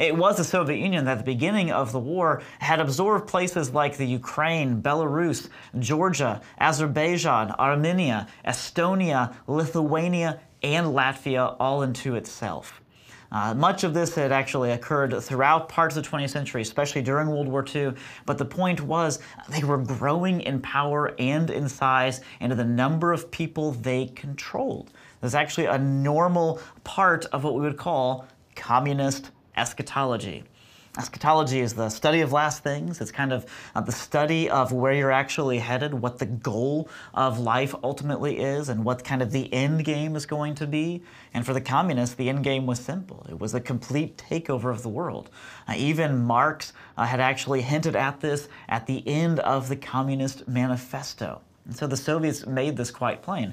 It was the Soviet Union that at the beginning of the war had absorbed places like the Ukraine, Belarus, Georgia, Azerbaijan, Armenia, Estonia, Lithuania, and Latvia all into itself. Uh, much of this had actually occurred throughout parts of the 20th century, especially during World War II. But the point was they were growing in power and in size and in the number of people they controlled. There's actually a normal part of what we would call communist eschatology. Eschatology is the study of last things. It's kind of uh, the study of where you're actually headed, what the goal of life ultimately is, and what kind of the end game is going to be. And for the communists, the end game was simple it was a complete takeover of the world. Uh, even Marx uh, had actually hinted at this at the end of the Communist Manifesto. And so the Soviets made this quite plain.